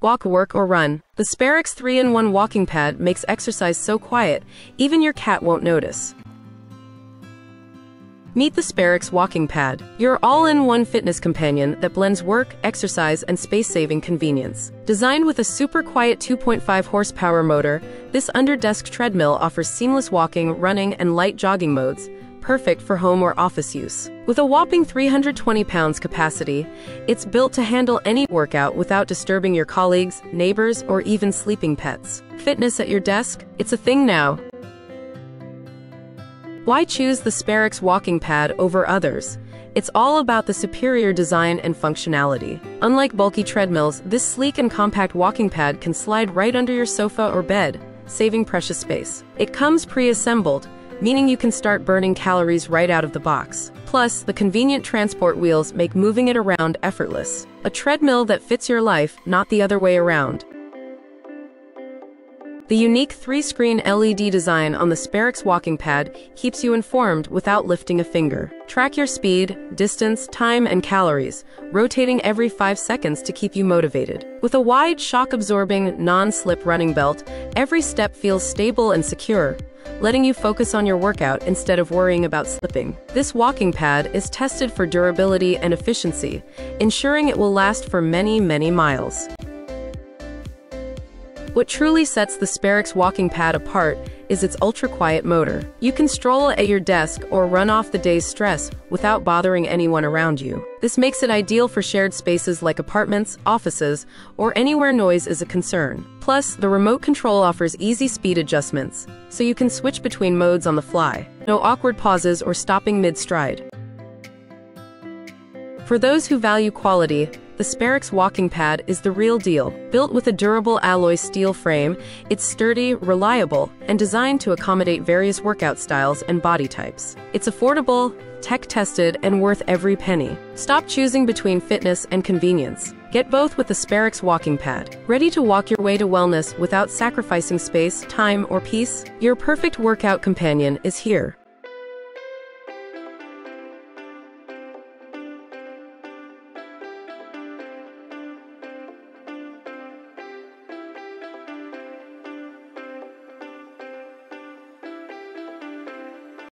Walk, work, or run. The Sperax 3 in 1 walking pad makes exercise so quiet, even your cat won't notice. Meet the Sperax Walking Pad, your all-in-one fitness companion that blends work, exercise, and space-saving convenience. Designed with a super quiet 2.5 horsepower motor, this under-desk treadmill offers seamless walking, running, and light jogging modes, perfect for home or office use. With a whopping 320 pounds capacity, it's built to handle any workout without disturbing your colleagues, neighbors, or even sleeping pets. Fitness at your desk? It's a thing now. Why choose the Sperax walking pad over others? It's all about the superior design and functionality. Unlike bulky treadmills, this sleek and compact walking pad can slide right under your sofa or bed, saving precious space. It comes pre-assembled, meaning you can start burning calories right out of the box. Plus, the convenient transport wheels make moving it around effortless. A treadmill that fits your life, not the other way around. The unique three-screen LED design on the Sperax walking pad keeps you informed without lifting a finger. Track your speed, distance, time, and calories, rotating every five seconds to keep you motivated. With a wide, shock-absorbing, non-slip running belt, every step feels stable and secure, letting you focus on your workout instead of worrying about slipping. This walking pad is tested for durability and efficiency, ensuring it will last for many, many miles. What truly sets the Sperax walking pad apart is its ultra-quiet motor. You can stroll at your desk or run off the day's stress without bothering anyone around you. This makes it ideal for shared spaces like apartments, offices, or anywhere noise is a concern. Plus, the remote control offers easy speed adjustments, so you can switch between modes on the fly. No awkward pauses or stopping mid-stride. For those who value quality, the Sperax walking pad is the real deal. Built with a durable alloy steel frame, it's sturdy, reliable, and designed to accommodate various workout styles and body types. It's affordable, tech-tested, and worth every penny. Stop choosing between fitness and convenience. Get both with the Sperax walking pad. Ready to walk your way to wellness without sacrificing space, time, or peace? Your perfect workout companion is here.